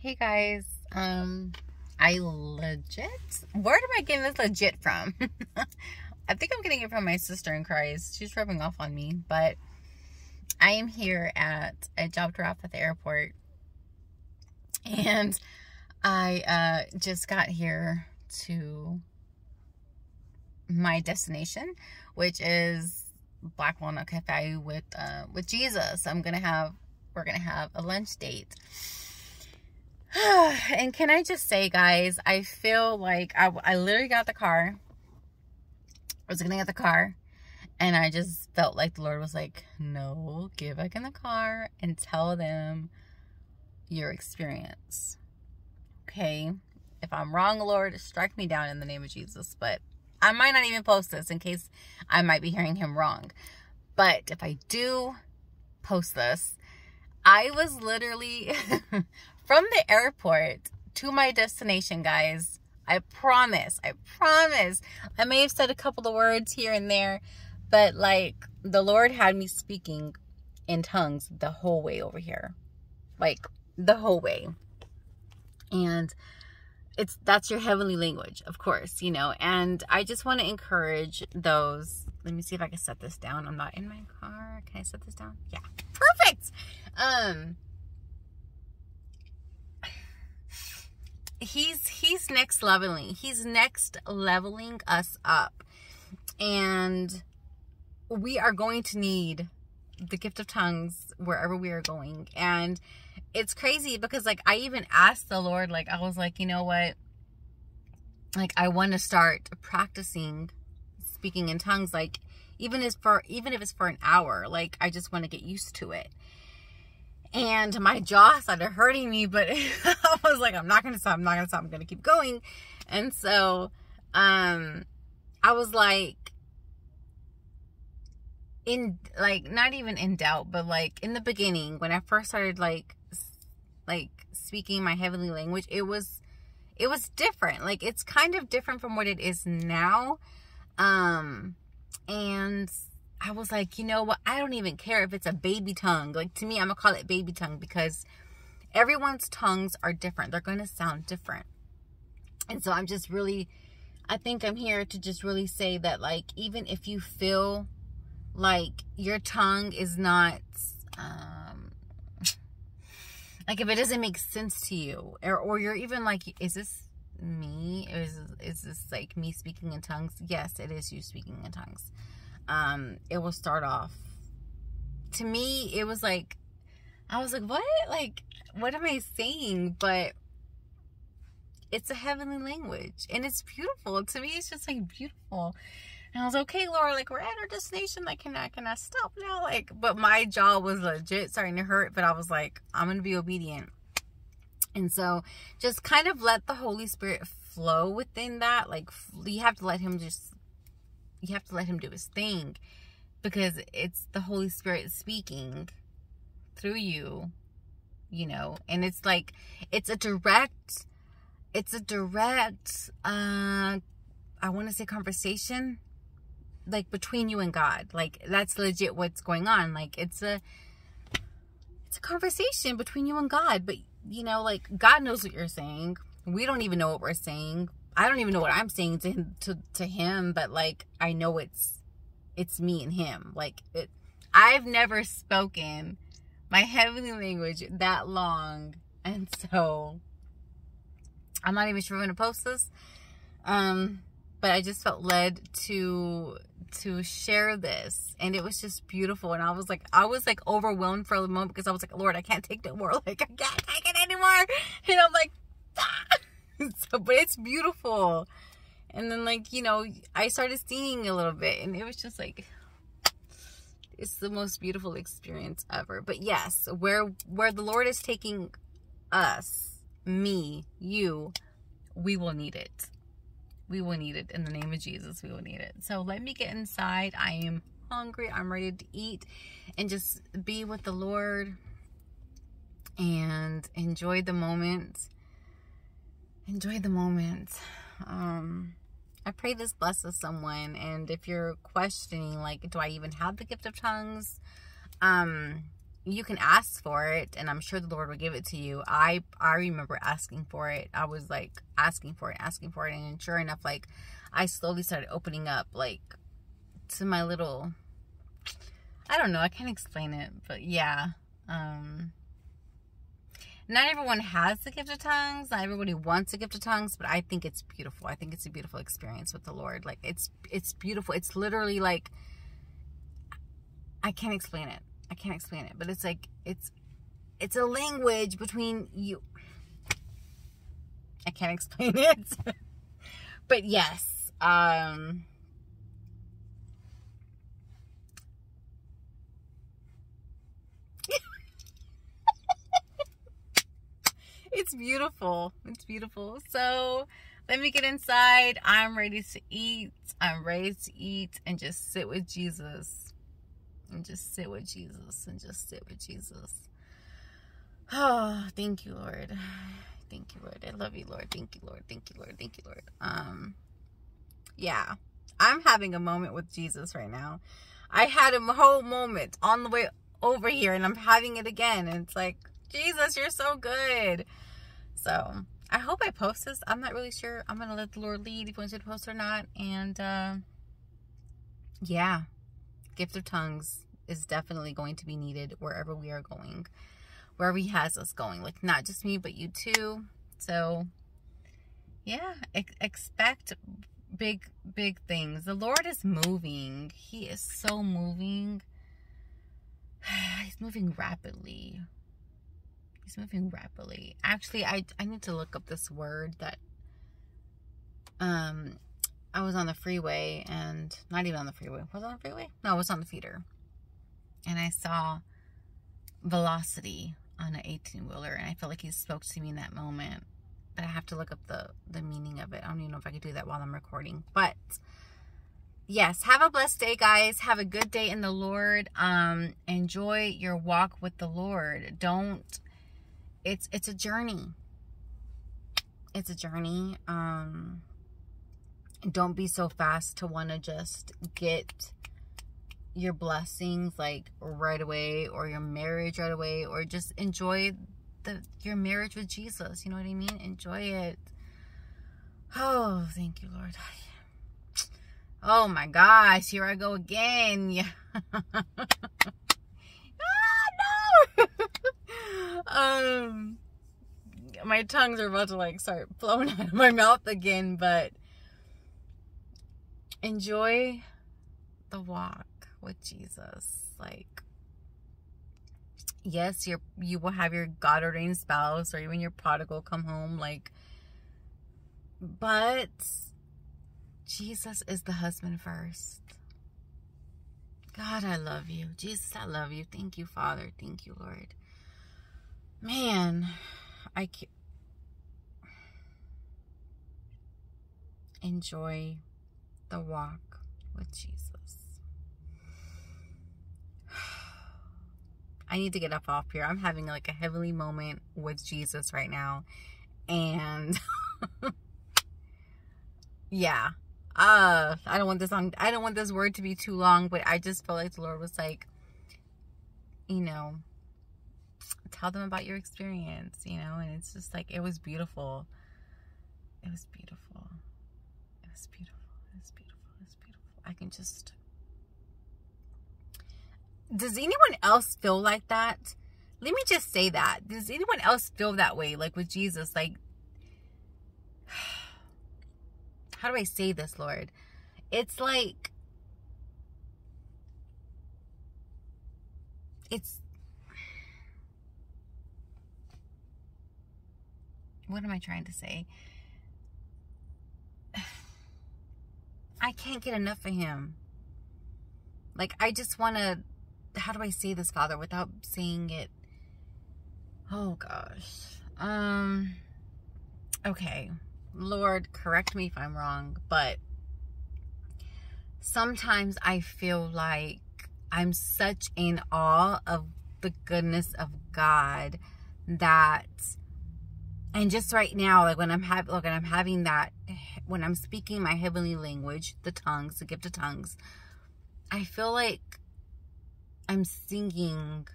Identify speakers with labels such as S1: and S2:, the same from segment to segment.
S1: Hey guys, um, I legit, where am I getting this legit from? I think I'm getting it from my sister in Christ. She's rubbing off on me, but I am here at a job drop at the airport and I uh, just got here to my destination, which is Black Walnut Cafe with uh, with Jesus. I'm gonna have we're gonna have a lunch date and can I just say, guys, I feel like I, I literally got the car. I was gonna get the car. And I just felt like the Lord was like, no, get back in the car and tell them your experience. Okay? If I'm wrong, Lord, strike me down in the name of Jesus. But I might not even post this in case I might be hearing him wrong. But if I do post this, I was literally from the airport to my destination, guys. I promise. I promise. I may have said a couple of words here and there, but like the Lord had me speaking in tongues the whole way over here. Like the whole way. And it's that's your heavenly language, of course, you know. And I just want to encourage those. Let me see if I can set this down. I'm not in my car. Can I set this down? Yeah. Perfect. Um he's he's next leveling. He's next leveling us up. And we are going to need the gift of tongues wherever we are going. And it's crazy because like I even asked the Lord, like I was like, you know what? Like I want to start practicing speaking in tongues, like even if for even if it's for an hour, like I just want to get used to it and my jaw started hurting me but i was like i'm not gonna stop i'm not gonna stop i'm gonna keep going. And so um i was like in like not even in doubt but like in the beginning when i first started like like speaking my heavenly language it was it was different. Like it's kind of different from what it is now. Um and I was like, you know what? I don't even care if it's a baby tongue. Like to me, I'm gonna call it baby tongue because everyone's tongues are different. They're gonna sound different. And so I'm just really, I think I'm here to just really say that, like, even if you feel like your tongue is not, um, like if it doesn't make sense to you, or, or you're even like, is this me? Is, is this like me speaking in tongues? Yes, it is you speaking in tongues um, it will start off. To me, it was like, I was like, what? Like, what am I saying? But it's a heavenly language and it's beautiful. To me, it's just like beautiful. And I was okay, Lord, like we're at our destination. Like, can I can I stop now? Like, but my jaw was legit starting to hurt, but I was like, I'm gonna be obedient. And so just kind of let the Holy Spirit flow within that. Like you have to let him just you have to let him do his thing because it's the Holy Spirit speaking through you, you know, and it's like, it's a direct, it's a direct, uh, I want to say conversation, like between you and God. Like that's legit what's going on. Like it's a, it's a conversation between you and God, but you know, like God knows what you're saying. We don't even know what we're saying, I don't even know what I'm saying to him to, to him, but like I know it's it's me and him. Like it I've never spoken my heavenly language that long. And so I'm not even sure I'm gonna post this. Um, but I just felt led to to share this and it was just beautiful and I was like I was like overwhelmed for a moment because I was like Lord I can't take no more like I can't take it anymore and I'm like! so, but it's beautiful. And then like, you know, I started singing a little bit and it was just like it's the most beautiful experience ever. But yes, where where the Lord is taking us, me, you, we will need it. We will need it in the name of Jesus. We will need it. So let me get inside. I am hungry. I'm ready to eat and just be with the Lord and enjoy the moment enjoy the moment. Um, I pray this blesses someone. And if you're questioning, like, do I even have the gift of tongues? Um, you can ask for it and i'm sure the lord will give it to you i i remember asking for it i was like asking for it asking for it and sure enough like i slowly started opening up like to my little i don't know i can't explain it but yeah um not everyone has the gift of tongues. Not everybody wants a gift of tongues but i think it's beautiful. I think it's a beautiful experience with the lord. Like it's it's beautiful. It's literally like i can't explain it. I can't explain it, but it's like it's it's a language between you. I can't explain it. but yes, um It's beautiful. It's beautiful. So, let me get inside. I'm ready to eat. I'm ready to eat and just sit with Jesus and just sit with Jesus and just sit with Jesus. Oh, thank you, Lord. Thank you, Lord. I love you, Lord. Thank you, Lord. Thank you, Lord. Thank you, Lord. Um, yeah, I'm having a moment with Jesus right now. I had a whole moment on the way over here, and I'm having it again. And it's like, Jesus, you're so good. So I hope I post this. I'm not really sure. I'm gonna let the Lord lead if he wants to post or not. And uh, yeah gift of tongues is definitely going to be needed wherever we are going, wherever He has us going. Like, not just me, but you too. So, yeah, ex expect big, big things. The Lord is moving. He is so moving. He's moving rapidly. He's moving rapidly. Actually, I, I need to look up this word that um I was on the freeway and not even on the freeway. Was on the freeway? No, I was on the feeder. And I saw velocity on an 18 wheeler and I felt like he spoke to me in that moment. But I have to look up the the meaning of it. I don't even know if I could do that while I'm recording. But yes, have a blessed day, guys. Have a good day in the Lord. Um, enjoy your walk with the Lord. Don't it's it's a journey. It's a journey. Um don't be so fast to want to just get your blessings like right away or your marriage right away or just enjoy the your marriage with Jesus. You know what I mean? Enjoy it. Oh, thank you, Lord. Oh my gosh, here I go again. Yeah. ah, no. um my tongues are about to like start flowing out of my mouth again, but enjoy the walk with Jesus. Like, yes, you're you will have your God ordained spouse or even your prodigal come home, like, but Jesus is the husband first. God, I love you. Jesus, I love you. Thank you, Father. Thank you, Lord. Man, I can't. Enjoy the walk with Jesus. I need to get up off here. I'm having like a heavenly moment with Jesus right now. And yeah. Uh I don't want this on I don't want this word to be too long, but I just felt like the Lord was like, you know, tell them about your experience, you know, and it's just like it was beautiful. It was beautiful. It was beautiful. I can just. Does anyone else feel like that? Let me just say that. Does anyone else feel that way? Like with Jesus? Like, how do I say this, Lord? It's like, it's, what am I trying to say? I can't get enough of him. Like, I just want to, how do I say this, Father, without saying it? Oh, gosh. Um, okay. Lord, correct me if I'm wrong, but sometimes I feel like I'm such in awe of the goodness of God that and just right now like when i'm having and i'm having that when i'm speaking my heavenly language the tongues the gift of tongues i feel like i'm singing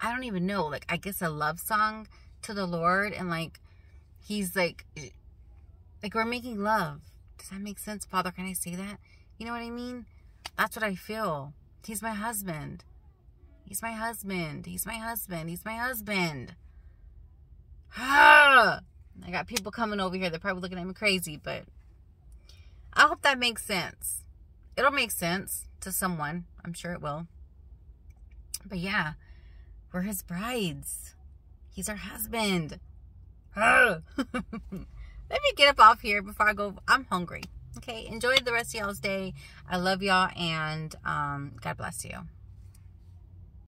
S1: I don't even know, like I guess a love song to the Lord and like he's like like we're making love. Does that make sense? Father, can I say that? You know what I mean? That's what I feel. He's my husband. He's my husband. He's my husband. He's my husband. I got people coming over here. They're probably looking at me crazy, but I hope that makes sense. It'll make sense to someone. I'm sure it will. But yeah, we're his brides. He's our husband. Let me get up off here before I go. I'm hungry. Okay, enjoy the rest of y'all's day. I love y'all and um, God bless you.